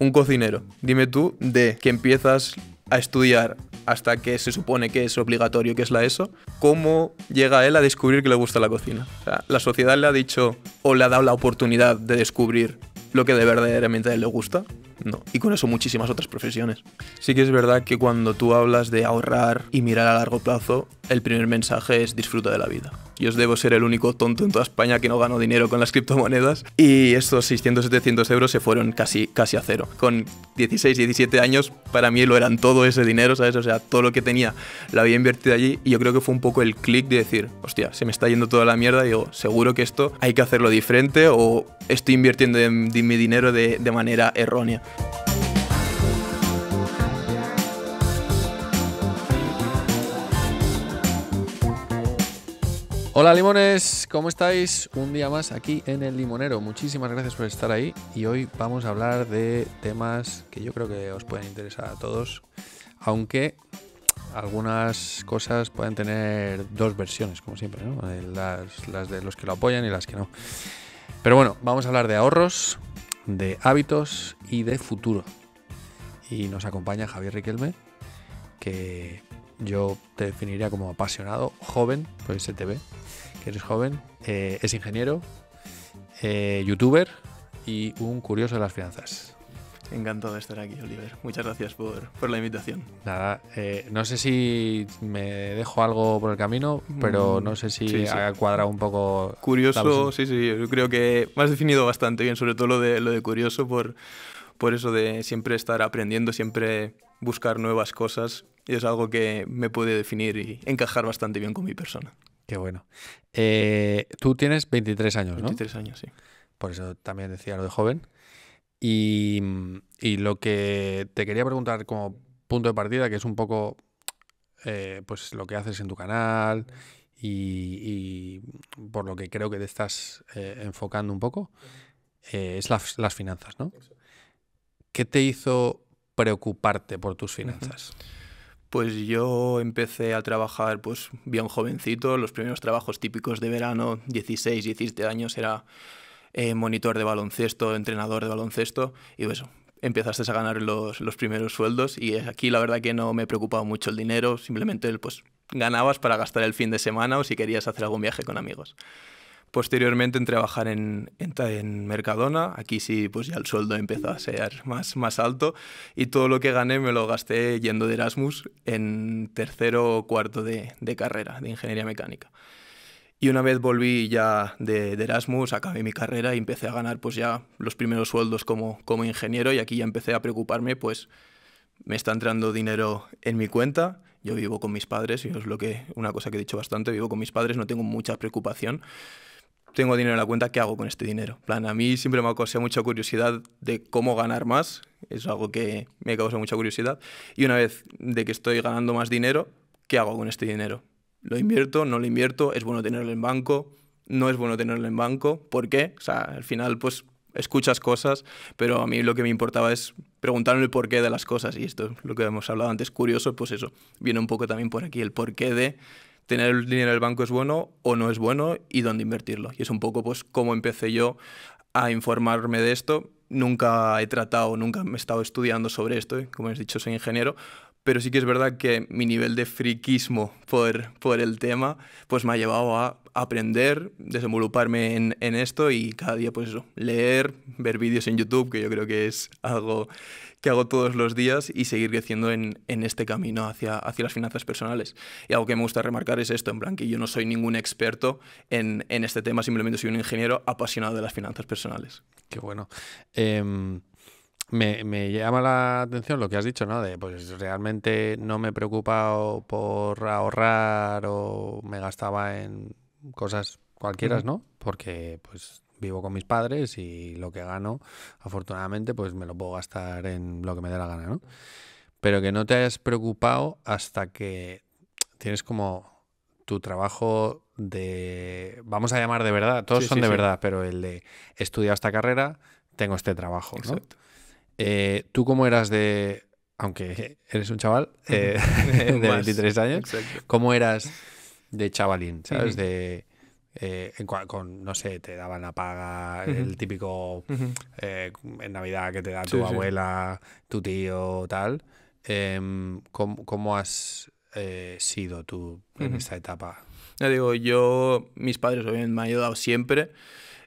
un cocinero, dime tú, de que empiezas a estudiar hasta que se supone que es obligatorio, que es la ESO, ¿cómo llega él a descubrir que le gusta la cocina? La sociedad le ha dicho o le ha dado la oportunidad de descubrir lo que de verdaderamente a él le gusta. No. Y con eso muchísimas otras profesiones. Sí que es verdad que cuando tú hablas de ahorrar y mirar a largo plazo, el primer mensaje es disfruta de la vida. Yo os debo ser el único tonto en toda España que no gano dinero con las criptomonedas y estos 600, 700 euros se fueron casi, casi a cero. Con 16, 17 años para mí lo eran todo ese dinero, ¿sabes? O sea, todo lo que tenía lo había invertido allí y yo creo que fue un poco el clic de decir, hostia, se me está yendo toda la mierda y digo, seguro que esto hay que hacerlo diferente o estoy invirtiendo mi dinero de, de manera errónea. Hola limones, ¿cómo estáis? Un día más aquí en el limonero. Muchísimas gracias por estar ahí y hoy vamos a hablar de temas que yo creo que os pueden interesar a todos, aunque algunas cosas pueden tener dos versiones, como siempre, ¿no? Eh, las, las de los que lo apoyan y las que no. Pero bueno, vamos a hablar de ahorros, de hábitos y de futuro. Y nos acompaña Javier Riquelme, que yo te definiría como apasionado, joven, pues se ve que eres joven, eh, es ingeniero, eh, youtuber y un curioso de las finanzas. Encantado de estar aquí, Oliver. Muchas gracias por, por la invitación. Nada, eh, no sé si me dejo algo por el camino, pero mm, no sé si ha cuadrado un poco. Curioso, sí, sí. Yo creo que me has definido bastante bien, sobre todo lo de, lo de curioso, por, por eso de siempre estar aprendiendo, siempre buscar nuevas cosas. Y es algo que me puede definir y encajar bastante bien con mi persona. Qué bueno. Eh, tú tienes 23 años, ¿no? 23 años, sí. Por eso también decía lo de joven. Y, lo que te quería preguntar como punto de partida, que es un poco eh, pues lo que haces en tu canal y, por lo que creo que te estás eh, enfocando un poco, es las, finanzas, ¿no? ¿Qué te hizo preocuparte por tus finanzas? Pues yo empecé a trabajar pues bien jovencito, los primeros trabajos típicos de verano, 16, 17 años, era eh, monitor de baloncesto, entrenador de baloncesto, y pues, empezaste a ganar los, los, primeros sueldos y aquí la verdad que no me preocupaba mucho el dinero, simplemente pues ganabas para gastar el fin de semana o si querías hacer algún viaje con amigos. Posteriormente en trabajar en, en, Mercadona, aquí sí pues ya el sueldo empezó a ser más, más alto y todo lo que gané me lo gasté yendo de Erasmus en tercero o cuarto de, de carrera de ingeniería mecánica. Y una vez volví ya de, Erasmus, acabé mi carrera y empecé a ganar pues ya los primeros sueldos como, como ingeniero y aquí ya empecé a preocuparme pues me está entrando dinero en mi cuenta, yo vivo con mis padres y es lo que una cosa que he dicho bastante, vivo con mis padres, no tengo mucha preocupación tengo dinero en la cuenta, ¿qué hago con este dinero? plan, a mí siempre me ha causado mucha curiosidad de cómo ganar más, es algo que me causa mucha curiosidad. Y una vez de que estoy ganando más dinero, ¿qué hago con este dinero? ¿Lo invierto? ¿No lo invierto? ¿Es bueno tenerlo en banco? ¿No es bueno tenerlo en banco? ¿Por qué? O sea, al final, pues escuchas cosas, pero a mí lo que me importaba es preguntarme el porqué de las cosas. Y esto es lo que hemos hablado antes, curioso, pues eso, viene un poco también por aquí, el porqué de tener el dinero en el banco es bueno o no es bueno y dónde invertirlo. Y es un poco pues cómo empecé yo a informarme de esto. Nunca he tratado, nunca me he estado estudiando sobre esto, como has dicho, soy ingeniero, pero sí que es verdad que mi nivel de friquismo por, por el tema pues me ha llevado a aprender, desenvoluparme en, en esto y cada día pues eso, leer, ver vídeos en YouTube, que yo creo que es algo que hago todos los días y seguir creciendo en, en, este camino hacia, hacia las finanzas personales. Y algo que me gusta remarcar es esto, en plan, que yo no soy ningún experto en, en este tema, simplemente soy un ingeniero apasionado de las finanzas personales. Qué bueno. Em, me, me, llama la atención lo que has dicho, ¿no? De pues realmente no me he preocupado por ahorrar o me gastaba en cosas cualquiera, ¿no? Porque pues vivo con mis padres y lo que gano, afortunadamente, pues me lo puedo gastar en lo que me dé la gana, ¿no? Pero que no te hayas preocupado hasta que tienes como tu trabajo de, vamos a llamar de verdad, todos son de verdad, pero el de he estudiado esta carrera, tengo este trabajo, ¿no? Eh, ¿Tú cómo eras de, aunque eres un chaval eh, de 23 años, ¿cómo eras de chavalín, ¿sabes? De eh, en con, no sé, te daban la paga, el típico eh, en Navidad que te da tu abuela, tu tío, tal. Em, ¿cómo, has eh, sido tú en esta etapa? Ya digo, yo, mis padres me han ayudado siempre,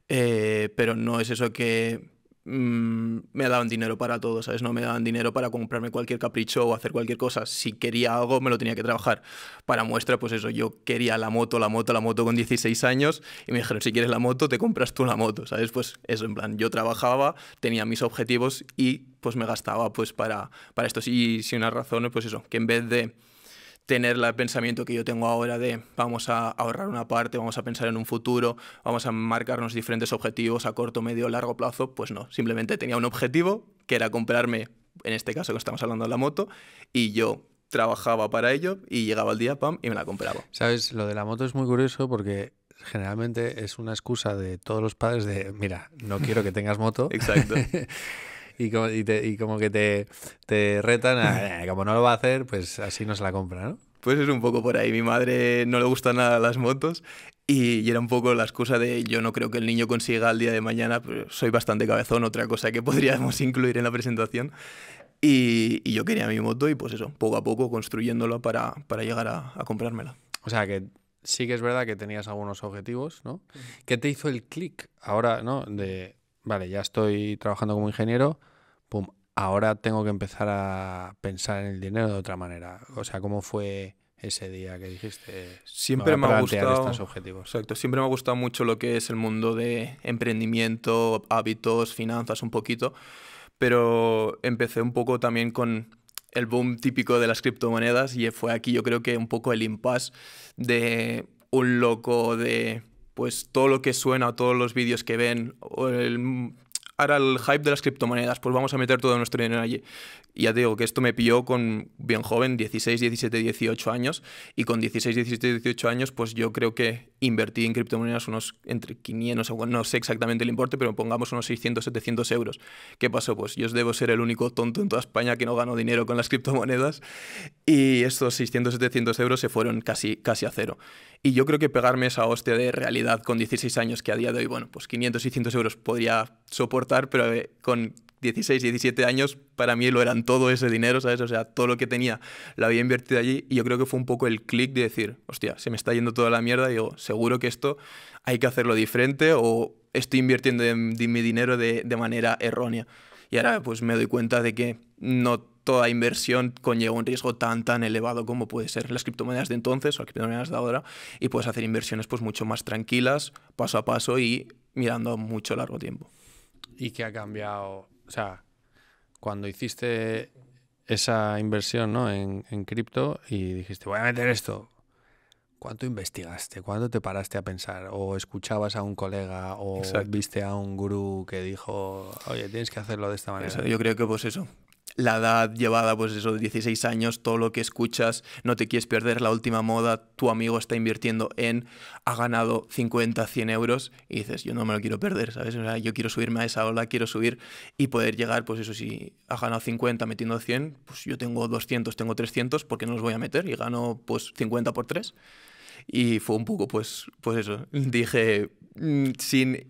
pero no es eso que Mm, me daban dinero para todo, ¿sabes? No me daban dinero para comprarme cualquier capricho o hacer cualquier cosa. Si quería algo, me lo tenía que trabajar. Para muestra, pues eso, yo quería la moto, la moto, la moto con 16 años y me dijeron, si quieres la moto, te compras tú la moto, ¿sabes? Pues eso, en plan, yo trabajaba, tenía mis objetivos y pues me gastaba pues para, para esto. Y si una razón, pues eso, que en vez de tener el pensamiento que yo tengo ahora de vamos a ahorrar una parte, vamos a pensar en un futuro, vamos a marcarnos diferentes objetivos a corto, medio, largo plazo, pues no, simplemente tenía un objetivo que era comprarme, en este caso que estamos hablando de la moto, y yo trabajaba para ello y llegaba el día, pam, y me la compraba. Sabes, lo de la moto es muy curioso porque generalmente es una excusa de todos los padres de, mira, no quiero que tengas moto. Exacto. y como, y, como que te, te retan a, eh, como no lo va a hacer, pues así no se la compra, ¿no? Pues es un poco por ahí. Mi madre no le gustan nada las motos y, era un poco la excusa de yo no creo que el niño consiga el día de mañana, pero soy bastante cabezón, otra cosa que podríamos incluir en la presentación. Y, y yo quería mi moto y pues eso, poco a poco construyéndolo para, para llegar a, a comprármela. O sea que sí que es verdad que tenías algunos objetivos, ¿no? ¿Qué te hizo el clic ahora, ¿no? De, vale, ya estoy trabajando como ingeniero, pum, ahora tengo que empezar a pensar en el dinero de otra manera. O sea, ¿cómo fue ese día que dijiste? Siempre me ha gustado. Estos objetivos? Exacto, siempre me ha gustado mucho lo que es el mundo de emprendimiento, hábitos, finanzas, un poquito. Pero empecé un poco también con el boom típico de las criptomonedas y fue aquí yo creo que un poco el impasse de un loco de pues todo lo que suena, todos los vídeos que ven, o el ahora el hype de las criptomonedas, pues vamos a meter todo nuestro dinero allí. Y ya digo que esto me pilló con bien joven, 16, 17, 18 años, y con 16, 17, 18 años, pues yo creo que invertí en criptomonedas unos entre 500, no sé exactamente el importe, pero pongamos unos 600, 700 euros. ¿Qué pasó? Pues yo debo ser el único tonto en toda España que no ganó dinero con las criptomonedas, y estos 600, 700 euros se fueron casi, casi a cero. Y yo creo que pegarme esa hostia de realidad con 16 años, que a día de hoy, bueno, pues 500, 600 euros podría soportar, pero eh, con 16, 17 años, para mí lo eran todo ese dinero, ¿sabes? O sea, todo lo que tenía lo había invertido allí y yo creo que fue un poco el clic de decir, hostia, se me está yendo toda la mierda y digo, seguro que esto hay que hacerlo diferente o estoy invirtiendo mi dinero de, de manera errónea. Y ahora pues me doy cuenta de que no toda inversión conlleva un riesgo tan tan elevado como puede ser las criptomonedas de entonces o las criptomonedas de ahora y puedes hacer inversiones pues mucho más tranquilas, paso a paso y mirando a mucho largo tiempo. ¿Y qué ha cambiado? O sea, cuando hiciste esa inversión ¿no? en, en cripto y dijiste, voy a meter esto, ¿cuánto investigaste? ¿Cuándo te paraste a pensar? ¿O escuchabas a un colega o viste a un gurú que dijo, oye, tienes que hacerlo de esta manera? yo creo que pues eso, la edad llevada, pues eso, de 16 años, todo lo que escuchas, no te quieres perder la última moda, tu amigo está invirtiendo en, ha ganado 50, 100 euros y dices, yo no me lo quiero perder, ¿sabes? O sea, yo quiero subirme a esa ola, quiero subir y poder llegar, pues eso, si ha ganado 50 metiendo 100, pues yo tengo 200, tengo 300, ¿por qué no los voy a meter? Y gano pues 50 por 3. Y fue un poco, pues, pues eso, dije, mm, sin,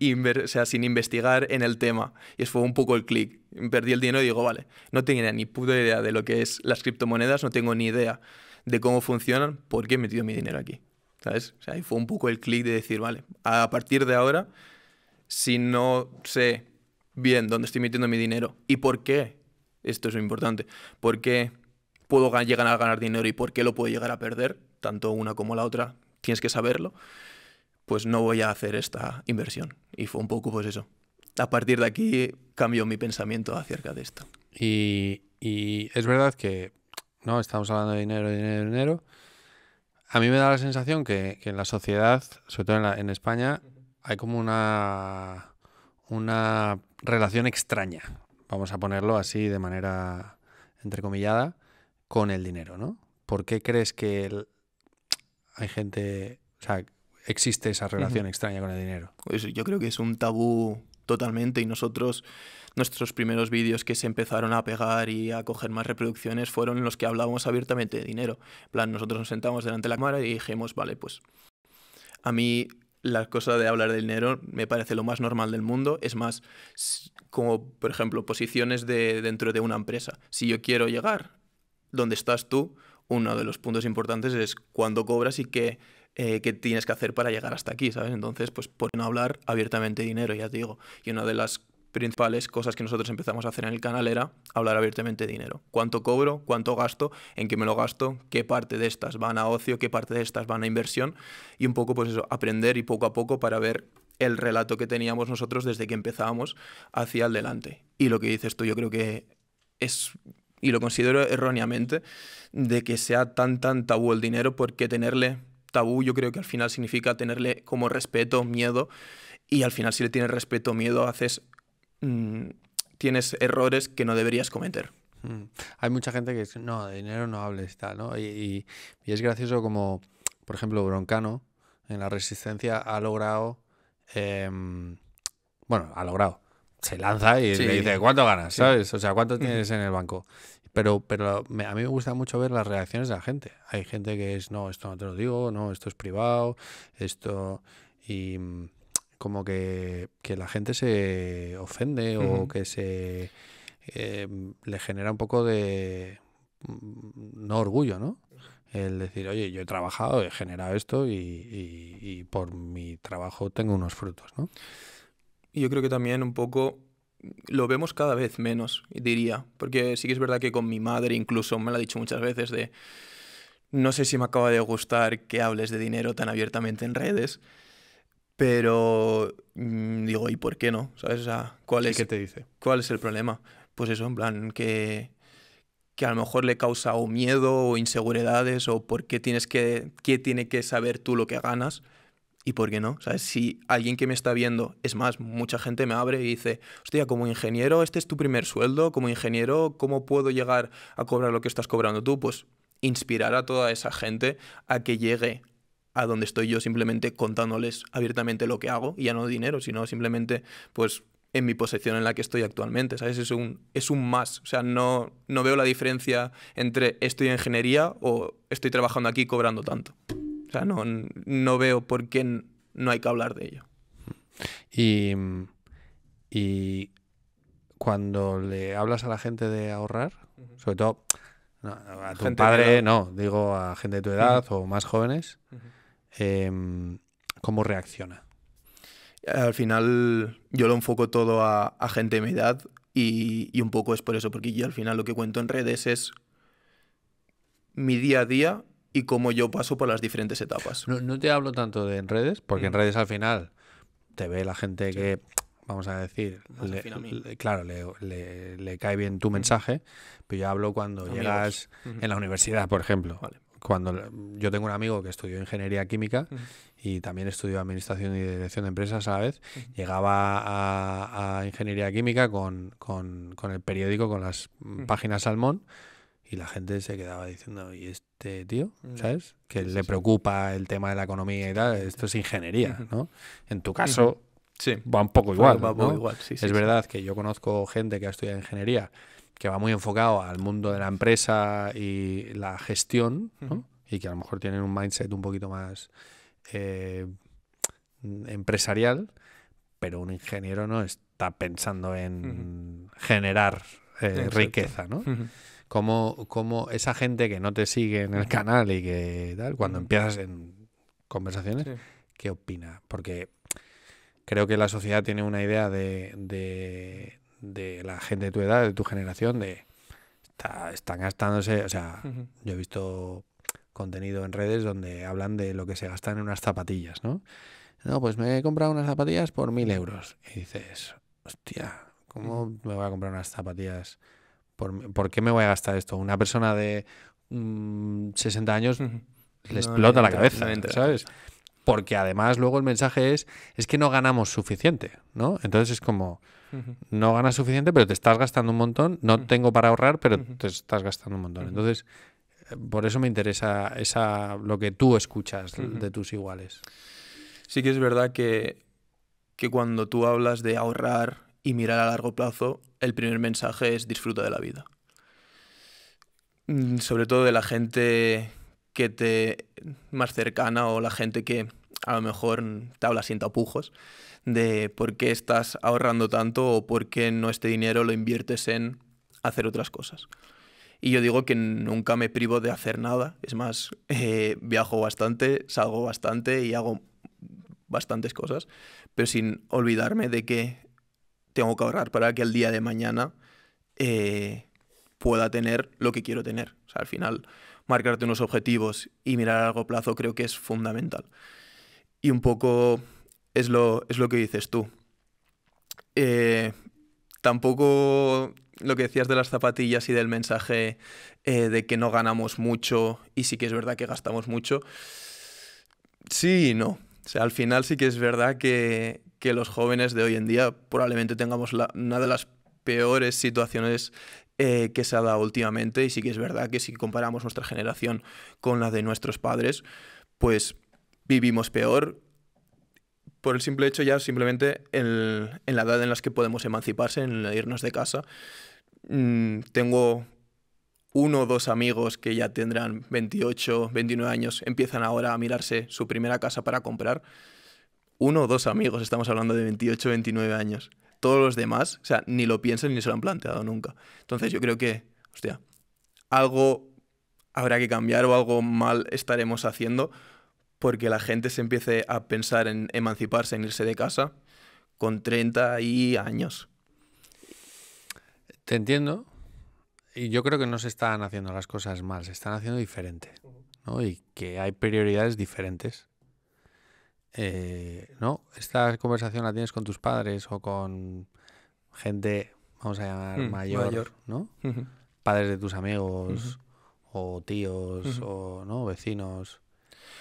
sea, sin investigar en el tema. Y fue un poco el clic. Perdí el dinero y digo, vale, no tenía ni puta idea de lo que es las criptomonedas, no tengo ni idea de cómo funcionan, ¿por qué he metido mi dinero aquí? ¿Sabes? O sea, ahí fue un poco el clic de decir, vale, a partir de ahora, si no sé bien dónde estoy metiendo mi dinero y por qué, esto es lo importante, por qué puedo llegar a ganar dinero y por qué lo puedo llegar a perder, tanto una como la otra tienes que saberlo, pues no voy a hacer esta inversión. Y fue un poco pues eso. A partir de aquí cambió mi pensamiento acerca de esto. Y, es verdad que, ¿no? Estamos hablando de dinero, dinero, dinero. A mí me da la sensación que, en la sociedad, sobre todo en, en, España, hay como una, una relación extraña, vamos a ponerlo así de manera entrecomillada, con el dinero, ¿no? ¿Por qué crees que el, hay gente, existe esa relación extraña con el dinero. Pues yo creo que es un tabú totalmente y nosotros, nuestros primeros vídeos que se empezaron a pegar y a coger más reproducciones fueron los que hablábamos abiertamente de dinero. En plan, nosotros nos sentamos delante de la cámara y dijimos, vale, pues a mí la cosa de hablar de dinero me parece lo más normal del mundo. Es más, como por ejemplo, posiciones de, dentro de una empresa. Si yo quiero llegar donde estás tú, uno de los puntos importantes es cuándo cobras y qué, eh, qué tienes que hacer para llegar hasta aquí, ¿sabes? Entonces, pues por no hablar abiertamente de dinero, ya te digo. Y una de las principales cosas que nosotros empezamos a hacer en el canal era hablar abiertamente de dinero. ¿Cuánto cobro? ¿Cuánto gasto? ¿En qué me lo gasto? ¿Qué parte de estas van a ocio? ¿Qué parte de estas van a inversión? Y un poco, pues eso, aprender y poco a poco para ver el relato que teníamos nosotros desde que empezábamos hacia adelante. Y lo que dices tú, yo creo que es, y lo considero erróneamente, de que sea tan, tan tabú el dinero, porque tenerle tabú yo creo que al final significa tenerle como respeto, miedo, y al final si le tienes respeto, miedo, haces Mm, tienes errores que no deberías cometer. Mm. Hay mucha gente que dice, no, de dinero no hables, tal, ¿no? Y, es gracioso como, por ejemplo, Broncano en la Resistencia ha logrado, em, bueno, ha logrado, se lanza y le dice, ¿cuánto ganas? ¿Sabes? O sea, ¿cuánto tienes en el banco? Pero, pero a mí me gusta mucho ver las reacciones de la gente. Hay gente que es, no, esto no te lo digo, no, esto es privado, esto... Y, como que, la gente se ofende o que se eh, le genera un poco de mm, no orgullo, ¿no? El decir, oye, yo he trabajado, he generado esto y, por mi trabajo tengo unos frutos, ¿no? Y yo creo que también un poco lo vemos cada vez menos, diría, porque sí que es verdad que con mi madre incluso me lo ha dicho muchas veces de, no sé si me acaba de gustar que hables de dinero tan abiertamente en redes, pero mm, digo, ¿y por qué no? ¿Sabes? O sea, ¿cuál es, ¿Qué te dice? ¿Cuál es el problema? Pues eso, en plan, que, que a lo mejor le causa o miedo o inseguridades o por qué tienes que, qué tiene que saber tú lo que ganas y por qué no. ¿Sabes? Si alguien que me está viendo, es más, mucha gente me abre y dice, hostia, como ingeniero, este es tu primer sueldo, como ingeniero, ¿cómo puedo llegar a cobrar lo que estás cobrando tú? Pues inspirar a toda esa gente a que llegue a donde estoy yo simplemente contándoles abiertamente lo que hago, y ya no dinero, sino simplemente pues en mi posición en la que estoy actualmente, ¿sabes? Es un, es un más, o sea, no, no veo la diferencia entre estoy en ingeniería o estoy trabajando aquí cobrando tanto. Sea, no, no veo por qué no hay que hablar de ello. Y, y cuando le hablas a la gente de ahorrar, sobre todo a tu padre, no, digo a gente de tu edad o más jóvenes, Em, cómo reacciona. Al final yo lo enfoco todo a, gente de mi edad y, un poco es por eso, porque yo al final lo que cuento en redes es mi día a día y cómo yo paso por las diferentes etapas. No, te hablo tanto de en redes, porque en mm. redes al final te ve la gente que, vamos a decir, claro, le, cae bien tu mm. mensaje, pero yo hablo cuando llegas en la universidad, por ejemplo. Vale. Cuando yo tengo un amigo que estudió ingeniería química y también estudió administración y dirección de empresas a la vez, llegaba a, ingeniería química con, el periódico, con las páginas Salmón y la gente se quedaba diciendo, ¿y este tío? ¿Sabes? Que le preocupa el tema de la economía y tal, esto es ingeniería, ¿no? En tu caso, va un poco igual. es verdad que yo conozco gente que ha estudiado ingeniería que va muy enfocado al mundo de la empresa y la gestión, y que a lo mejor tienen un mindset un poquito más eh, empresarial, pero un ingeniero no está pensando en generar eh, riqueza, ¿no? Como, esa gente que no te sigue en el canal y que tal, cuando empiezas en conversaciones, ¿qué opina? Porque creo que la sociedad tiene una idea de, de la gente de tu edad, de tu generación, de están gastándose, o sea, yo he visto contenido en redes donde hablan de lo que se gastan en unas zapatillas, ¿no? No, pues me he comprado unas zapatillas por mil euros. Y dices, hostia, ¿cómo me voy a comprar unas zapatillas? ¿Por, qué me voy a gastar esto? Una persona de 60 mm, años le explota la cabeza, ¿sabes? Porque además luego el mensaje es, es que no ganamos suficiente, ¿no? Entonces es como, no ganas suficiente, pero te estás gastando un montón. No tengo para ahorrar, pero te estás gastando un montón. Entonces, eh, por eso me interesa esa, lo que tú escuchas de tus iguales. Sí que es verdad que, que cuando tú hablas de ahorrar y mirar a largo plazo, el primer mensaje es disfruta de la vida. Mm, sobre todo de la gente que te más cercana o la gente que a lo mejor te habla sin tapujos de por qué estás ahorrando tanto o por qué no este dinero lo inviertes en hacer otras cosas. Y yo digo que nunca me privo de hacer nada. Es más, eh, viajo bastante, salgo bastante y hago bastantes cosas, pero sin olvidarme de que tengo que ahorrar para que el día de mañana eh, pueda tener lo que quiero tener. O sea, al final, marcarte unos objetivos y mirar a largo plazo creo que es fundamental. Y un poco es lo, es lo que dices tú. Eh, tampoco lo que decías de las zapatillas y del mensaje eh, de que no ganamos mucho y sí que es verdad que gastamos mucho. Sí y no. O sea, al final sí que es verdad que, los jóvenes de hoy en día probablemente tengamos una de las peores situaciones eh, que se ha dado últimamente y sí que es verdad que si comparamos nuestra generación con la de nuestros padres, pues vivimos peor, por el simple hecho ya simplemente en, la edad en la que podemos emanciparse, en irnos de casa. Mm, tengo uno o dos amigos que ya tendrán 28, 29 años, empiezan ahora a mirarse su primera casa para comprar. Uno o dos amigos, estamos hablando de 28, 29 años. Todos los demás, o sea, ni lo piensan ni se lo han planteado nunca. Entonces yo creo que, hostia, algo habrá que cambiar o algo mal estaremos haciendo porque la gente se empiece a pensar en emanciparse, en irse de casa con 30 y años. Te entiendo. Y yo creo que no se están haciendo las cosas mal, se están haciendo diferente. ¿no? Y que hay prioridades diferentes. Eh, ¿No? Esta conversación la tienes con tus padres o con gente, vamos a llamar, mm, mayor, ¿no? Padres de tus amigos o tíos o ¿no? vecinos.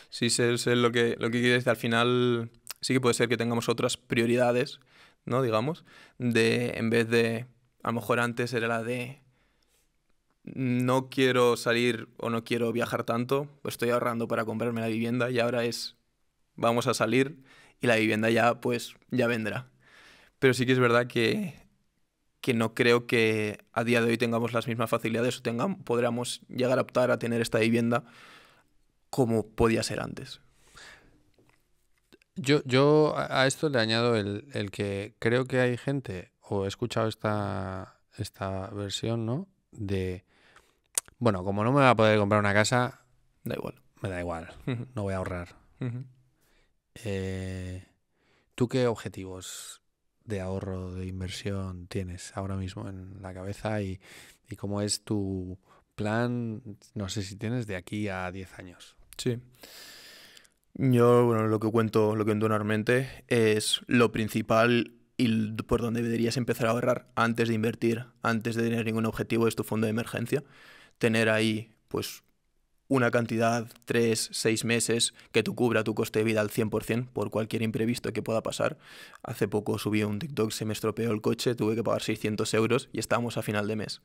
Sí, sé, lo que, lo que quiere decir. Al final sí que puede ser que tengamos otras prioridades, ¿no? Digamos, de en vez de, a lo mejor antes era la de no quiero salir o no quiero viajar tanto, pues estoy ahorrando para comprarme la vivienda y ahora es vamos a salir y la vivienda ya pues ya vendrá. Pero sí que es verdad que, que no creo que a día de hoy tengamos las mismas facilidades o tengamos, podamos llegar a optar a tener esta vivienda como podía ser antes. Yo, yo a esto le añado el, que creo que hay gente, o he escuchado esta, esta versión, ¿no? De, bueno, como no me va a poder comprar una casa, da igual. Me da igual, no voy a ahorrar. Eh, ¿Tú qué objetivos de ahorro, de inversión tienes ahora mismo en la cabeza y, cómo es tu plan, no sé si tienes, de aquí a 10 años? Sí. Yo, bueno, lo que cuento, lo que cuento normalmente es lo principal y por donde deberías empezar a ahorrar antes de invertir, antes de tener ningún objetivo, es tu fondo de emergencia. Tener ahí, pues, una cantidad, tres, seis meses, que tú cubra tu coste de vida al 100% por cualquier imprevisto que pueda pasar. Hace poco subí un TikTok, se me estropeó el coche, tuve que pagar 600 euros y estábamos a final de mes.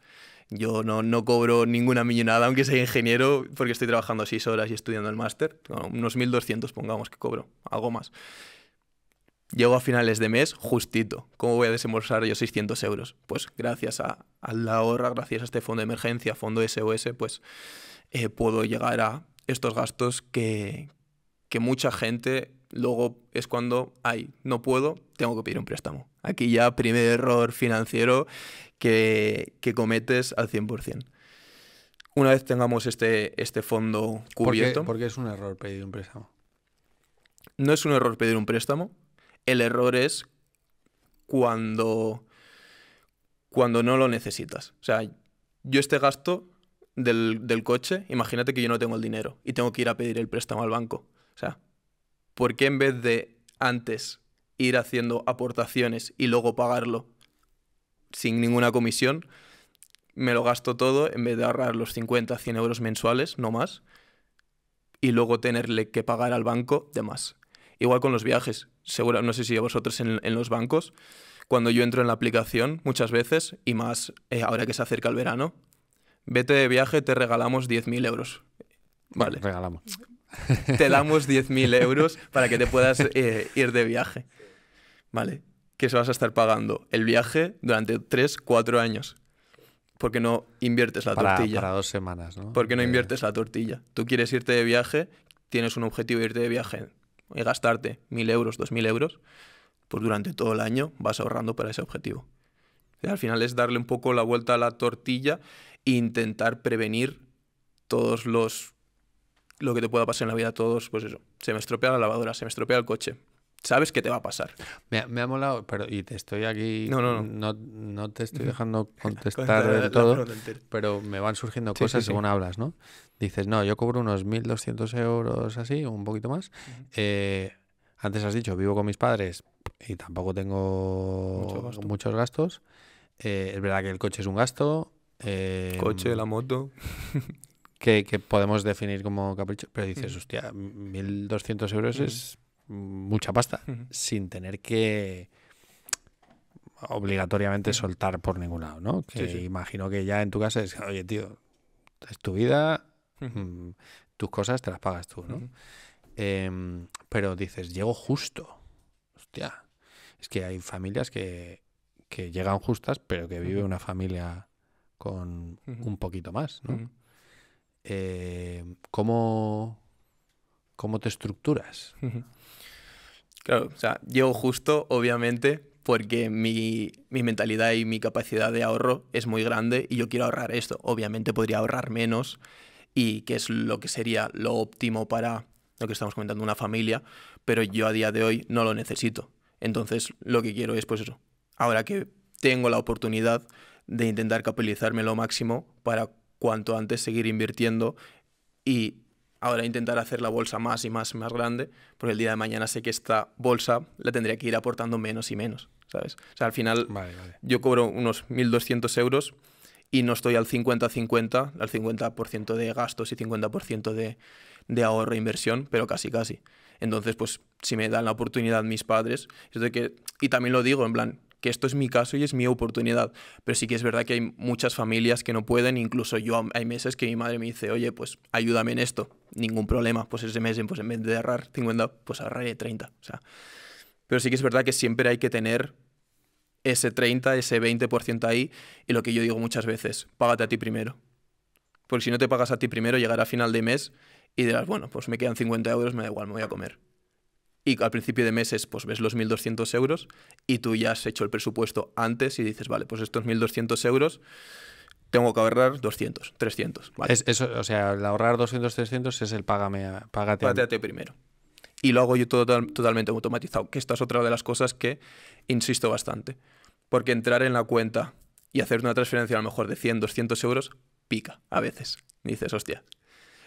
Yo no, no cobro ninguna millonada, aunque sea ingeniero, porque estoy trabajando 6 horas y estudiando el máster. unos 1.200 pongamos que cobro, algo más. Llego a finales de mes justito. ¿Cómo voy a desembolsar yo 600 euros? Pues gracias a, a la ahorra, gracias a este fondo de emergencia, fondo SOS, pues eh, puedo llegar a estos gastos que, que mucha gente luego es cuando, ay, no puedo, tengo que pedir un préstamo. Aquí ya primer error financiero que, que cometes al 100%. Una vez tengamos este, este fondo cubierto... ¿Por qué, es un error pedir un préstamo? No es un error pedir un préstamo. El error es cuando, cuando no lo necesitas. O sea, yo este gasto del, coche, imagínate que yo no tengo el dinero y tengo que ir a pedir el préstamo al banco. O sea, ¿por qué en vez de antes ir haciendo aportaciones y luego pagarlo sin ninguna comisión, me lo gasto todo en vez de ahorrar los 50, 100 euros mensuales, no más, y luego tenerle que pagar al banco de más? Igual con los viajes. Seguro, no sé si a vosotros en, los bancos, cuando yo entro en la aplicación muchas veces, y más eh, ahora que se acerca el verano, vete de viaje, te regalamos 10.000 euros. Vale. Regalamos. Te damos 10.000 euros para que te puedas eh, ir de viaje. Vale. Que se vas a estar pagando el viaje durante 3, 4 años. Porque no inviertes la tortilla. Para dos semanas, ¿no? Porque no inviertes la tortilla. Tú quieres irte de viaje, tienes un objetivo de irte de viaje y gastarte mil euros, dos mil euros, pues durante todo el año vas ahorrando para ese objetivo. al final es darle un poco la vuelta a la tortilla intentar prevenir todos los lo que te pueda pasar en la vida, todos, pues eso, se me estropea la lavadora, se me estropea el coche, sabes que te va a pasar. Me, ha molado, pero y te estoy aquí. No, no, no. No, te estoy dejando contestar del todo, pero me van surgiendo cosas según hablas, ¿no? Dices, no, yo cobro unos 1.200 euros así, un poquito más. Eh, antes has dicho, vivo con mis padres y tampoco tengo muchos gastos. Eh, es verdad que el coche es un gasto. Eh, coche, la moto. que, podemos definir como capricho, pero dices, hostia, 1.200 euros es mucha pasta sin tener que obligatoriamente soltar por ningún lado, ¿no? Que imagino que ya en tu casa es, oye, tío, es tu vida, mm, tus cosas te las pagas tú, ¿no? Em, pero dices, llego justo. Hostia, es que hay familias que, que llegan justas, pero que vive una familia con un poquito más, ¿no? Eh, ¿cómo, ¿Cómo te estructuras? Claro, o sea, llego justo, obviamente, porque mi, mentalidad y mi capacidad de ahorro es muy grande y yo quiero ahorrar esto. Obviamente podría ahorrar menos y que es lo que sería lo óptimo para lo que estamos comentando, una familia, pero yo a día de hoy no lo necesito. Entonces, lo que quiero es, pues eso, ahora que tengo la oportunidad de intentar capitalizarme lo máximo para cuanto antes seguir invirtiendo y ahora intentar hacer la bolsa más y más y más grande, porque el día de mañana sé que esta bolsa la tendría que ir aportando menos y menos, ¿sabes? O sea, al final yo cobro unos 1.200 euros y no estoy al 50-50, al 50% de gastos y 50% de, de ahorro e inversión, pero casi casi. Entonces, pues si me dan la oportunidad mis padres, es de que, y también lo digo, en plan, que esto es mi caso y es mi oportunidad. Pero sí que es verdad que hay muchas familias que no pueden, incluso yo hay meses que mi madre me dice, oye, pues ayúdame en esto, ningún problema, pues ese mes pues en vez de ahorrar 50, pues ahorraré 30. O sea, pero sí que es verdad que siempre hay que tener ese 30, ese 20% ahí y lo que yo digo muchas veces, págate a ti primero. Porque si no te pagas a ti primero, llegará a final de mes y dirás, bueno, pues me quedan 50 euros, me da igual, me voy a comer y al principio de meses pues ves los 1.200 euros y tú ya has hecho el presupuesto antes y dices, vale, pues estos 1.200 euros tengo que ahorrar 200, 300. Es, eso, o sea, el ahorrar 200, 300 es el págame, págate. Págate primero. Y lo hago yo todo, totalmente automatizado, que esta es otra de las cosas que insisto bastante. Porque entrar en la cuenta y hacer una transferencia a lo mejor de 100, 200 euros, pica a veces. dices, hostia.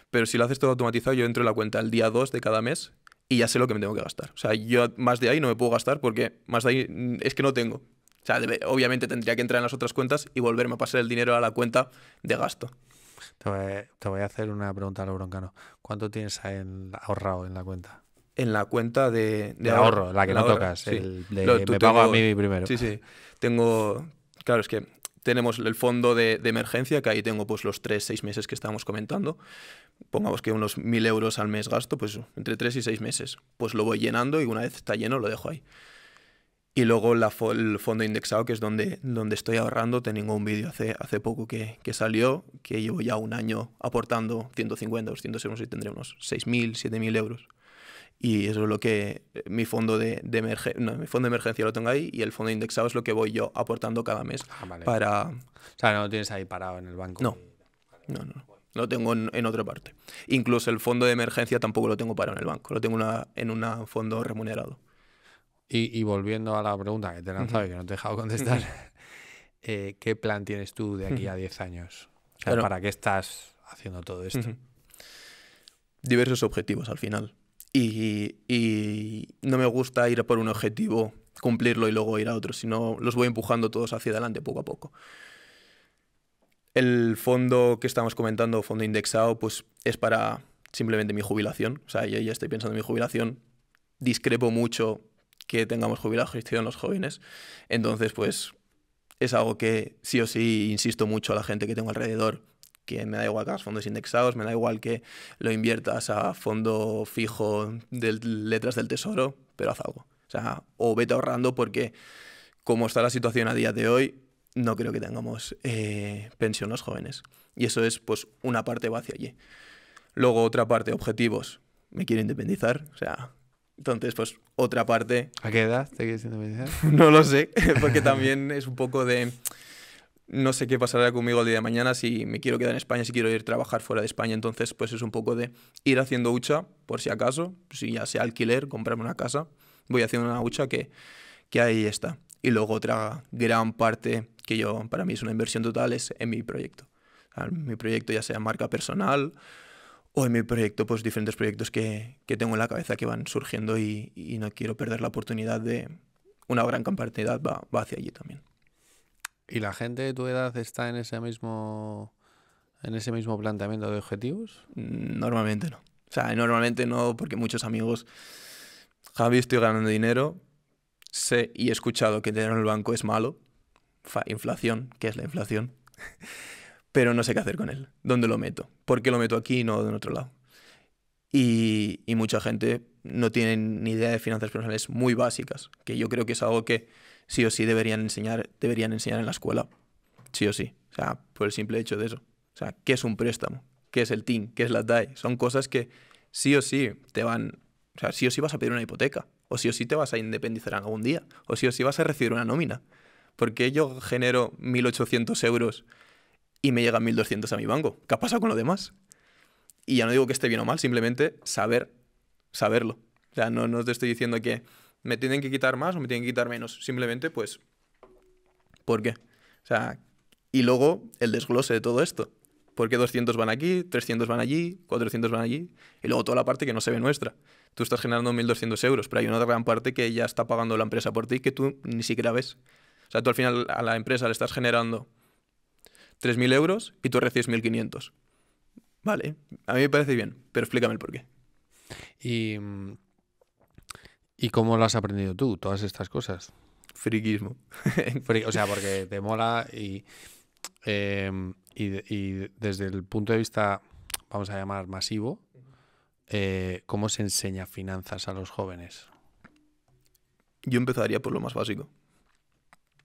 Pero si lo haces todo automatizado, yo entro en la cuenta el día 2 de cada mes y ya sé lo que me tengo que gastar. O sea, yo más de ahí no me puedo gastar porque más de ahí mm, es que no tengo. O sea, obviamente tendría que entrar en las otras cuentas y volverme a pasar el dinero a la cuenta de gasto. Te voy, a hacer una pregunta a lo broncano. ¿Cuánto tienes ahorrado en la cuenta? En la cuenta de, de, ahorro, la que no tocas. El de, me pago a mí primero. Sí, sí. Tengo. Claro, es que tenemos el fondo de, emergencia, que ahí tengo pues los tres, seis meses que estábamos comentando. Pongamos que unos mil euros al mes gasto, pues entre tres y seis meses. Pues lo voy llenando y una vez está lleno lo dejo ahí. Y luego la, el fondo indexado, que es donde, donde estoy ahorrando. Tengo un vídeo hace, hace poco que, que, salió, que llevo ya un año aportando 150, 200 euros y tendré unos 6.000, 7.000 euros y eso es lo que eh, mi fondo de, de mi fondo de emergencia lo tengo ahí y el fondo indexado es lo que voy yo aportando cada mes ah, para... O sea, no lo tienes ahí parado en el banco. No, no, no. Lo tengo en, otra parte. Incluso el fondo de emergencia tampoco lo tengo parado en el banco. Lo tengo una, en un fondo remunerado. Y, volviendo a la pregunta que te he lanzado y que no te he dejado contestar, eh, ¿qué plan tienes tú de aquí a 10 años? O sea, ¿Para qué estás haciendo todo esto? Diversos objetivos al final y, no me gusta ir por un objetivo, cumplirlo y luego ir a otro, sino los voy empujando todos hacia adelante poco a poco. El fondo que estamos comentando, fondo indexado, pues es para simplemente mi jubilación. O sea, yo ya estoy pensando en mi jubilación. Discrepo mucho que tengamos jubilación los jóvenes. Entonces, pues es algo que sí o sí insisto mucho a la gente que tengo alrededor que me da igual que hagas fondos indexados, me da igual que lo inviertas a fondo fijo de letras del tesoro, pero haz algo. O sea, o vete ahorrando porque como está la situación a día de hoy, no creo que tengamos eh, pensión los jóvenes. Y eso es pues una parte va hacia allí. Luego otra parte, objetivos. Me quiero independizar. O sea, Entonces, pues otra parte... ¿A qué edad te quieres independizar? no lo sé, porque también es un poco de... No sé qué pasará conmigo el día de mañana si me quiero quedar en España, si quiero ir a trabajar fuera de España. Entonces, pues es un poco de ir haciendo hucha, por si acaso, si ya sea alquiler, comprarme una casa, voy haciendo una hucha que, que ahí está. Y luego otra gran parte que yo, para mí es una inversión total, es en mi proyecto. mi proyecto ya sea marca personal o en mi proyecto, pues diferentes proyectos que, que tengo en la cabeza que van surgiendo y, y, no quiero perder la oportunidad de una gran cantidad va, va hacia allí también. ¿Y la gente de tu edad está en ese mismo en ese mismo planteamiento de objetivos? Mm, normalmente no. O sea, normalmente no, porque muchos amigos, Javi, estoy ganando dinero, sé y he escuchado que tener en el banco es malo, inflación, ¿qué es la inflación? pero no sé qué hacer con él. ¿Dónde lo meto? ¿Por qué lo meto aquí y no en otro lado? Y, mucha gente no tiene ni idea de finanzas personales muy básicas, que yo creo que es algo que sí o sí deberían enseñar, deberían enseñar en la escuela. Sí o sí. O sea, por el simple hecho de eso. O sea, ¿qué es un préstamo? ¿Qué es el TIN? ¿Qué es la DAE? Son cosas que sí o sí te van... O sea, sí o sí vas a pedir una hipoteca. O sí o sí te vas a independizar algún día. O sí o sí vas a recibir una nómina. Porque yo genero 1.800 euros y me llegan 1.200 a mi banco. ¿Qué ha pasado con lo demás? Y ya no digo que esté bien o mal, simplemente saber, saberlo. O sea, no, no te estoy diciendo que me tienen que quitar más o me tienen que quitar menos. Simplemente, pues, ¿por qué? O sea, y luego el desglose de todo esto. ¿Por qué 200 van aquí, 300 van allí, 400 van allí? Y luego toda la parte que no se ve nuestra. Tú estás generando 1.200 euros, pero hay una gran parte que ya está pagando la empresa por ti que tú ni siquiera ves. O sea, tú al final a la empresa le estás generando 3.000 euros y tú recibes 1.500. Vale, a mí me parece bien, pero explícame el por qué. ¿Y, ¿Y cómo lo has aprendido tú, todas estas cosas? Friquismo. o sea, porque te mola y, em, y, desde el punto de vista, vamos a llamar masivo, eh, ¿cómo se enseña finanzas a los jóvenes? Yo empezaría por lo más básico.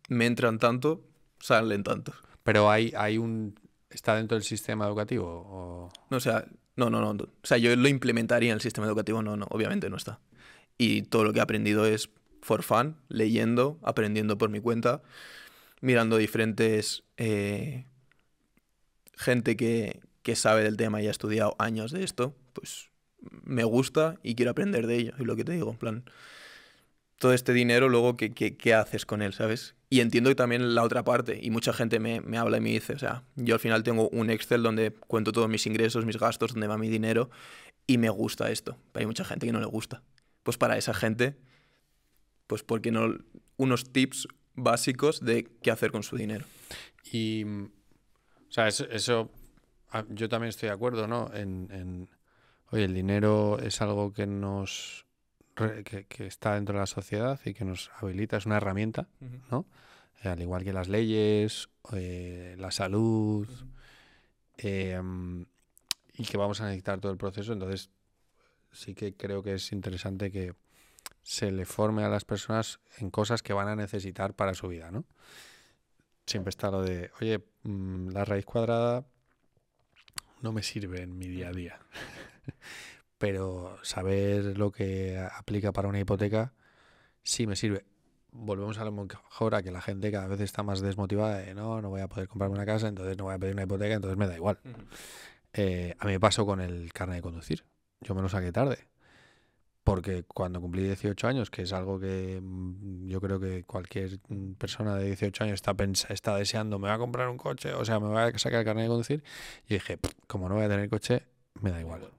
Me entran tanto, salen tanto. Pero hay, hay un... ¿Está dentro del sistema educativo? O... No, o sea, no, no, no. O sea, yo lo implementaría en el sistema educativo, no, no, obviamente no está. Y todo lo que he aprendido es for fun, leyendo, aprendiendo por mi cuenta, mirando diferentes eh, gente que, que sabe del tema y ha estudiado años de esto, pues me gusta y quiero aprender de ello. Y lo que te digo, en plan, todo este dinero, luego, ¿qué, qué, qué haces con él, sabes? Y entiendo también la otra parte, y mucha gente me, me, habla y me dice, o sea, yo al final tengo un Excel donde cuento todos mis ingresos, mis gastos, donde va mi dinero, y me gusta esto. Pero hay mucha gente que no le gusta. Pues para esa gente, pues porque no unos tips básicos de qué hacer con su dinero. Y, o sea, eso, eso ah, yo también estoy de acuerdo, ¿no? En, en, oye, el dinero es algo que nos que, está dentro de la sociedad y que nos habilita, es una herramienta, ¿no? Eh, al igual que las leyes, eh, la salud, em, y que vamos a necesitar todo el proceso. Entonces, sí que creo que es interesante que se le forme a las personas en cosas que van a necesitar para su vida, ¿no? Siempre está lo de, oye, mm, la raíz cuadrada no me sirve en mi día a día. pero saber lo que aplica para una hipoteca sí me sirve. Volvemos a lo mejor a que la gente cada vez está más desmotivada de no, no voy a poder comprarme una casa, entonces no voy a pedir una hipoteca, entonces me da igual. Eh, a mí me pasó con el carnet de conducir. Yo me lo saqué tarde. Porque cuando cumplí 18 años, que es algo que mm, yo creo que cualquier mm, persona de 18 años está, está deseando, me voy a comprar un coche, o sea, me voy a sacar el carnet de conducir, y dije, como no voy a tener coche, me da igual.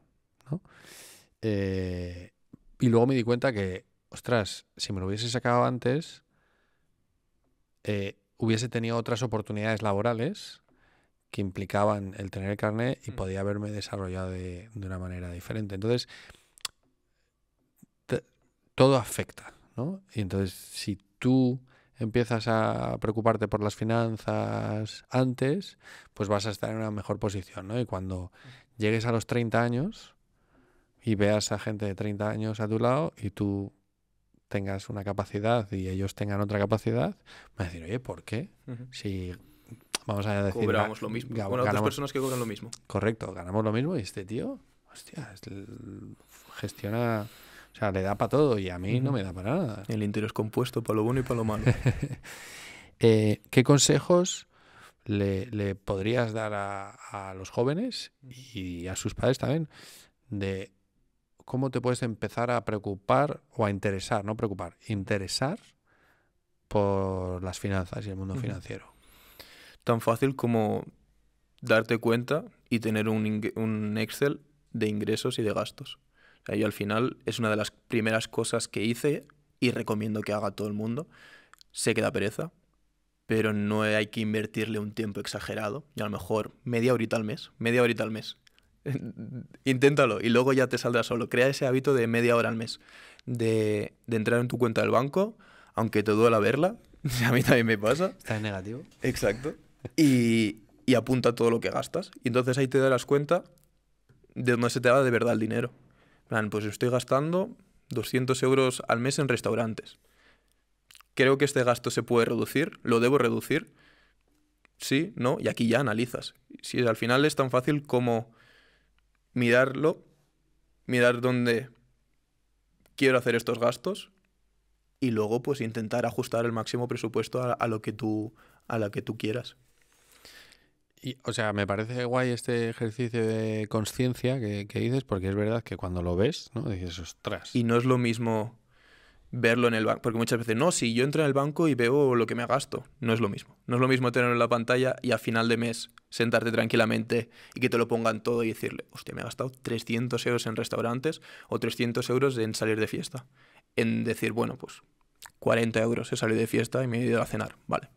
Eh, y luego me di cuenta que, ostras, si me lo hubiese sacado antes, eh, hubiese tenido otras oportunidades laborales que implicaban el tener el carnet y mm. podía haberme desarrollado de, una manera diferente. Entonces, todo afecta, ¿no? Y entonces, si tú empiezas a preocuparte por las finanzas antes, pues vas a estar en una mejor posición, ¿no? Y cuando mm. llegues a los 30 años, y veas a gente de 30 años a tu lado y tú tengas una capacidad y ellos tengan otra capacidad, me a decir, oye, ¿por qué? Si vamos a decir... Cobramos lo mismo. Bueno, otras personas que cobran lo mismo. Correcto, ganamos lo mismo y este tío, hostia, gestiona O sea, le da para todo y a mí no me da para nada. El interés compuesto para lo bueno y para lo malo. Eh, ¿Qué consejos le, podrías dar a, los jóvenes y a sus padres también de cómo te puedes empezar a preocupar o a interesar, no preocupar, interesar por las finanzas y el mundo financiero? Tan fácil como darte cuenta y tener un, un Excel de ingresos y de gastos. O sea, yo al final es una de las primeras cosas que hice y recomiendo que haga todo el mundo. Sé que da pereza, pero no hay que invertirle un tiempo exagerado. Y a lo mejor media horita al mes, media horita al mes. Inténtalo y luego ya te saldrá solo. Crea ese hábito de media hora al mes de, de entrar en tu cuenta del banco, aunque te duela verla. A mí también me pasa. Está en negativo. Exacto. Y, y apunta todo lo que gastas. Y entonces ahí te darás cuenta de dónde se te va de verdad el dinero. Plan, pues estoy gastando 200 euros al mes en restaurantes. Creo que este gasto se puede reducir, lo debo reducir. Sí, no, y aquí ya analizas. Si al final es tan fácil como mirarlo, mirar dónde quiero hacer estos gastos y luego pues intentar ajustar el máximo presupuesto a, a lo que tú a la que tú quieras o sea, me parece guay este ejercicio de conciencia que, dices, porque es verdad que cuando lo ves, ¿no? Dices, ostras. Y no es lo mismo verlo en el banco, porque muchas veces, no, si yo entro en el banco y veo lo que me gasto, no es lo mismo. No es lo mismo tenerlo en la pantalla y a final de mes sentarte tranquilamente y que te lo pongan todo y decirle, hostia, me he gastado 300 euros en restaurantes o 300 euros en salir de fiesta. En decir, bueno, pues 40 euros he salido de fiesta y me he ido a cenar. Vale,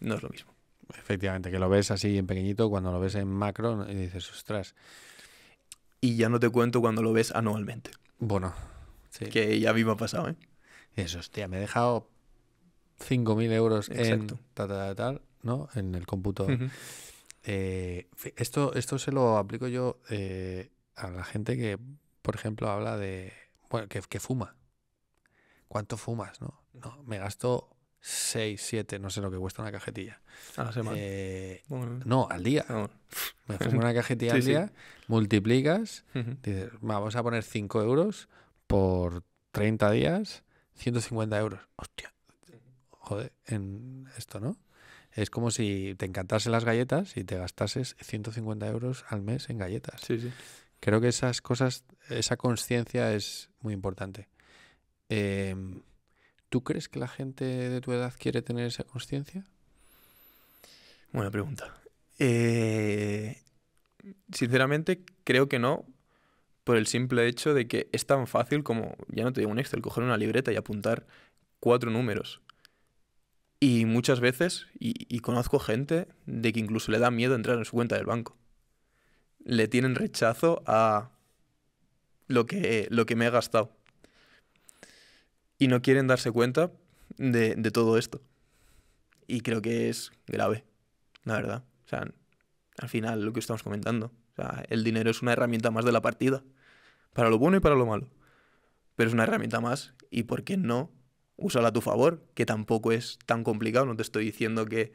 no es lo mismo. Efectivamente, que lo ves así en pequeñito, cuando lo ves en macro y dices, ostras. Y ya no te cuento cuando lo ves anualmente. Bueno, sí. Que ya a mí me ha pasado, ¿eh? Eso, hostia, me he dejado 5.000 euros en tal, tal, ¿no? En el cómputo. Eh, esto, esto se lo aplico yo eh, a la gente que, por ejemplo, habla de. Bueno, que, que fuma. ¿Cuánto fumas, no? No, me gasto 6, 7, no sé lo que cuesta una cajetilla. A la semana. Eh, no, al día. Ah, Me fumo una cajetilla al día, multiplicas, dices, vamos a poner 5 euros por 30 días, 150 euros. Hostia, joder, en esto, ¿no? Es como si te encantasen las galletas y te gastases 150 euros al mes en galletas. Sí, sí. Creo que esas cosas, esa conciencia es muy importante. Eh, ¿Tú crees que la gente de tu edad quiere tener esa conciencia? Buena pregunta. Eh, sinceramente, creo que no, por el simple hecho de que es tan fácil como, ya no te digo un Excel, coger una libreta y apuntar cuatro números. Y muchas veces, y, conozco gente de que incluso le da miedo entrar en su cuenta del banco. Le tienen rechazo a lo que, lo que me he gastado y no quieren darse cuenta de, todo esto. Y creo que es grave, la verdad. O sea, al final lo que estamos comentando. O sea, el dinero es una herramienta más de la partida. Para lo bueno y para lo malo. Pero es una herramienta más y ¿por qué no? Úsala a tu favor, que tampoco es tan complicado. No te estoy diciendo que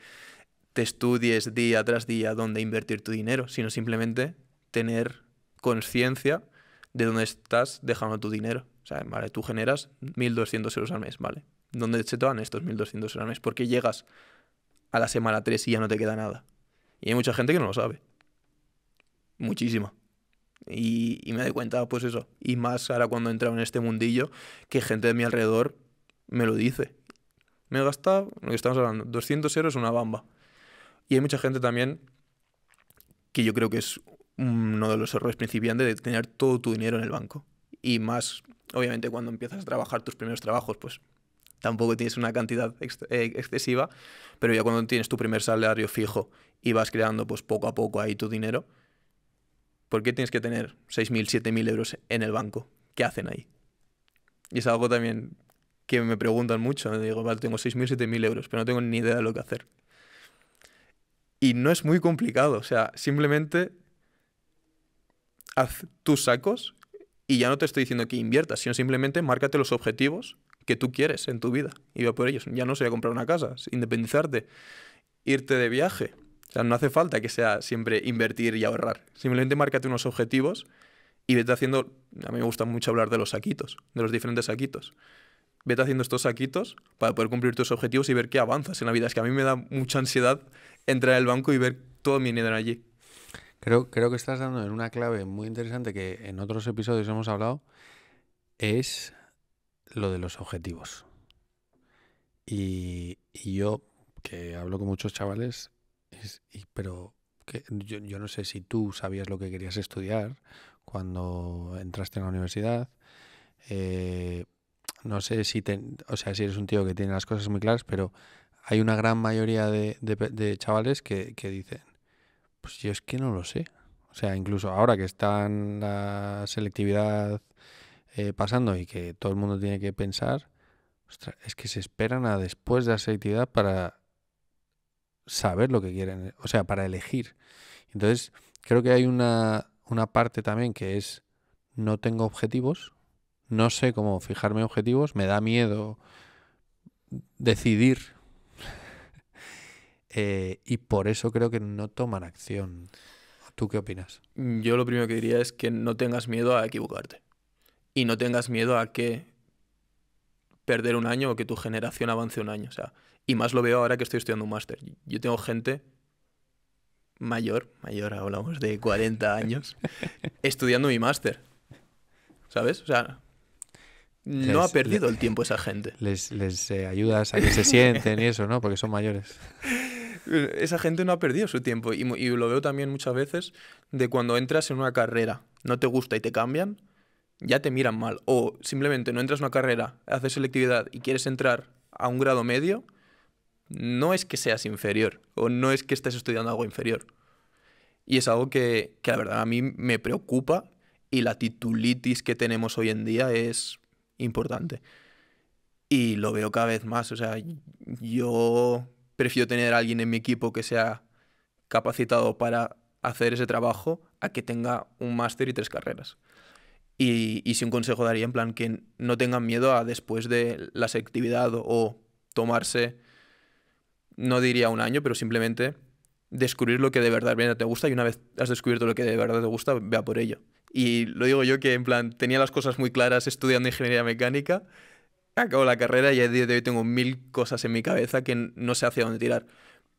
te estudies día tras día dónde invertir tu dinero, sino simplemente tener conciencia de dónde estás dejando tu dinero. O sea, vale, tú generas 1.200 euros al mes, ¿vale? ¿Dónde se te van estos 1.200 euros al mes? Porque llegas a la semana 3 y ya no te queda nada. Y hay mucha gente que no lo sabe. Muchísima. Y, me doy cuenta, pues eso. Y más ahora cuando he entrado en este mundillo, que gente de mi alrededor me lo dice. Me he lo que estamos hablando, 200 euros una bamba. Y hay mucha gente también que yo creo que es uno de los errores principiantes de tener todo tu dinero en el banco. Y más Obviamente cuando empiezas a trabajar tus primeros trabajos, pues tampoco tienes una cantidad eh, excesiva, pero ya cuando tienes tu primer salario fijo y vas creando pues poco a poco ahí tu dinero, ¿por qué tienes que tener 6.000, 7.000 euros en el banco? ¿Qué hacen ahí? Y es algo también que me preguntan mucho. Digo, vale, tengo 6.000, 7.000 euros, pero no tengo ni idea de lo que hacer. Y no es muy complicado, o sea, simplemente haz tus sacos y ya no te estoy diciendo que inviertas, sino simplemente márcate los objetivos que tú quieres en tu vida y va por ellos. Ya no sea comprar una casa, independizarte, irte de viaje. O sea, no hace falta que sea siempre invertir y ahorrar. Simplemente márcate unos objetivos y vete haciendo, a mí me gusta mucho hablar de los saquitos, de los diferentes saquitos. Vete haciendo estos saquitos para poder cumplir tus objetivos y ver qué avanzas en la vida. Es que a mí me da mucha ansiedad entrar al banco y ver todo mi dinero allí. Creo, creo que estás dando en una clave muy interesante que en otros episodios hemos hablado, es lo de los objetivos. Y, y yo, que hablo con muchos chavales, pero que yo, yo no sé si tú sabías lo que querías estudiar cuando entraste en la universidad. eh, no sé si, te- o sea, si eres un tío que tiene las cosas muy claras, pero hay una gran mayoría de, de de chavales que, que dicen, pues yo es que no lo sé. O sea, incluso ahora que está en la selectividad eh, pasando y que todo el mundo tiene que pensar, ostras, es que se esperan a después de la selectividad para saber lo que quieren, o sea, para elegir. Entonces, creo que hay una, una parte también que es no tengo objetivos, no sé cómo fijarme objetivos, me da miedo decidir eh, y por eso creo que no toman acción. ¿Tú qué opinas? Yo lo primero que diría es que no tengas miedo a equivocarte. Y no tengas miedo a que perder un año o que tu generación avance un año. O sea, y más lo veo ahora que estoy estudiando un máster. Yo tengo gente mayor, mayor, hablamos de 40 años, estudiando mi máster. ¿Sabes? O sea, no ha Les- perdido el tiempo esa gente. Les, les eh, ayudas a que se sienten y eso, ¿no? Porque son mayores. Esa gente no ha perdido su tiempo. Y, y lo veo también muchas veces de cuando entras en una carrera, no te gusta y te cambian, ya te miran mal. O simplemente no entras en una carrera, haces selectividad y quieres entrar a un grado medio, no es que seas inferior o no es que estés estudiando algo inferior. Y es algo que, que la verdad a mí me preocupa y la titulitis que tenemos hoy en día es importante. Y lo veo cada vez más. O sea, yo prefiero tener a alguien en mi equipo que sea capacitado para hacer ese trabajo a que tenga un máster y tres carreras. Y, y si un consejo daría en plan que no tengan miedo a después de la selectividad o tomarse, no diría un año, pero simplemente descubrir lo que de verdad te gusta y una vez has descubierto lo que de verdad te gusta, vea por ello. Y lo digo yo que en plan tenía las cosas muy claras estudiando ingeniería mecánica, acabo la carrera y a día de hoy tengo mil cosas en mi cabeza que no sé hacia dónde tirar.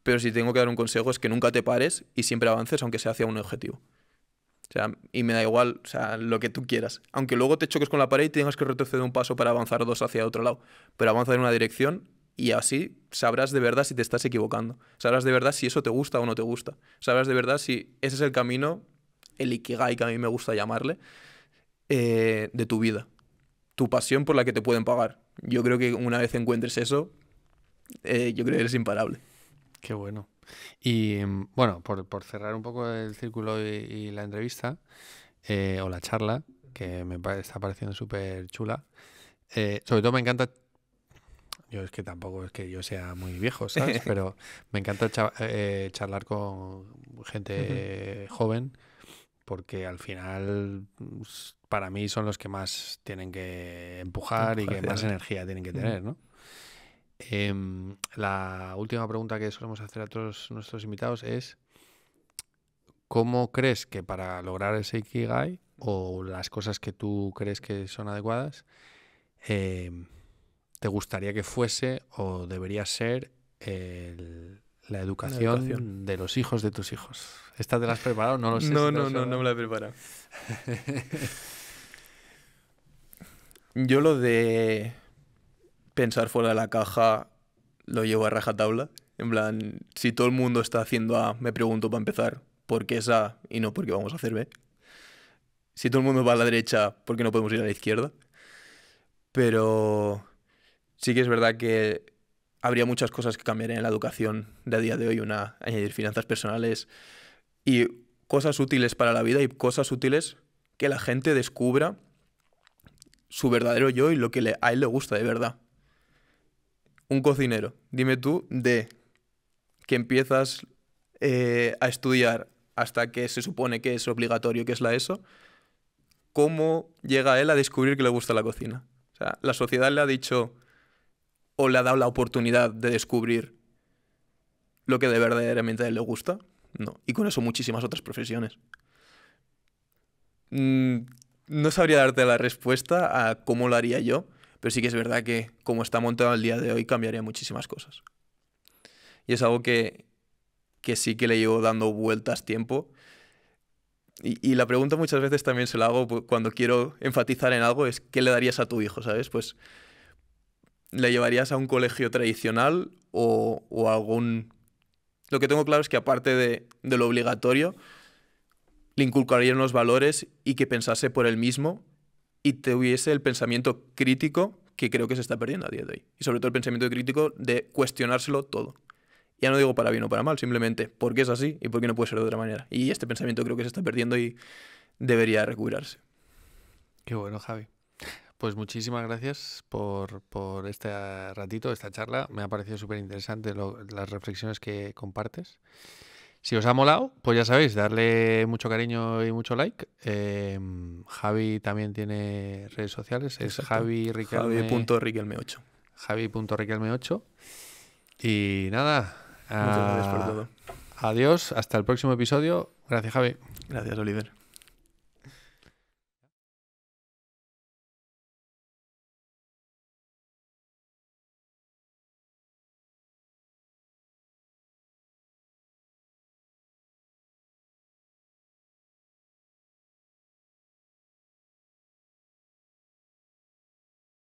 Pero si tengo que dar un consejo es que nunca te pares y siempre avances aunque sea hacia un objetivo. O sea, y me da igual, o sea, lo que tú quieras. Aunque luego te choques con la pared y tengas que retroceder un paso para avanzar dos hacia otro lado. Pero avanza en una dirección y así sabrás de verdad si te estás equivocando. Sabrás de verdad si eso te gusta o no te gusta. Sabrás de verdad si ese es el camino, el ikigai que a mí me gusta llamarle, eh, de tu vida. Tu pasión por la que te pueden pagar. Yo creo que una vez encuentres eso, eh, yo creo que eres imparable. Qué bueno. Y mm, bueno, por, por cerrar un poco el círculo y, la entrevista, eh, o la charla, que me está pareciendo súper chula. eh, sobre todo me encanta. Yo es que tampoco es que yo sea muy viejo, ¿sabes? Pero me encanta cha- eh, charlar con gente joven, porque al final, mm, s- para mí, son los que más tienen que empujar y que más energía tienen que tener, ¿no? Em, la última pregunta que solemos hacer a todos nuestros invitados es ¿cómo crees que para lograr ese Ikigai o las cosas que tú crees que son adecuadas em, te gustaría que fuese o debería ser el- la, educación educación. de los hijos de tus hijos? ¿Esta te la has preparado? No lo sé. No, no, no, no me la he preparado. Yo lo de pensar fuera de la caja lo llevo a rajatabla. En plan, si todo el mundo está haciendo A, me pregunto para empezar, ¿por qué es A y no por qué vamos a hacer B? Si todo el mundo va a la derecha, ¿por qué no podemos ir a la izquierda? Pero sí que es verdad que habría muchas cosas que cambiar en la educación de a día de hoy. Una, añadir finanzas personales y cosas útiles para la vida y cosas útiles que la gente descubra su verdadero yo y lo que le- a él le gusta de verdad. Un cocinero, dime tú, de que empiezas eh, a estudiar hasta que se supone que es obligatorio, que es la ESO, ¿cómo llega él a descubrir que le gusta la cocina? O sea, la sociedad le ha dicho o le ha dado la oportunidad de descubrir lo que de verdaderamente a él le gusta. No. Y con eso muchísimas otras profesiones. mm, no sabría darte la respuesta a cómo lo haría yo, pero sí que es verdad que como está montado el día de hoy cambiaría muchísimas cosas. Y es algo que, que sí que le llevo dando vueltas tiempo. Y, y, la pregunta muchas veces también se la hago cuando quiero enfatizar en algo, es ¿qué le darías a tu hijo? ¿Sabes? Pues le llevarías a un colegio tradicional o, o algún... Lo que tengo claro es que aparte de, de lo obligatorio, le inculcaría unos valores y que pensase por él mismo y tuviese el pensamiento crítico que creo que se está perdiendo a día de hoy. Y sobre todo el pensamiento crítico de cuestionárselo todo. Ya no digo para bien o para mal, simplemente porque es así y porque no puede ser de otra manera. Y este pensamiento creo que se está perdiendo y debería recuperarse. Qué bueno, Javi. Pues muchísimas gracias por, por este ratito, esta charla. Me ha parecido súper interesante las reflexiones que compartes. Si os ha molado, pues ya sabéis, darle mucho cariño y mucho like. Eh, Javi también tiene redes sociales, es Javi Riquelme. Javi.riquelme8. Javi.riquelme8. Y nada. Muchas gracias por todo. Adiós, hasta el próximo episodio. Gracias, Javi. Gracias, Oliver.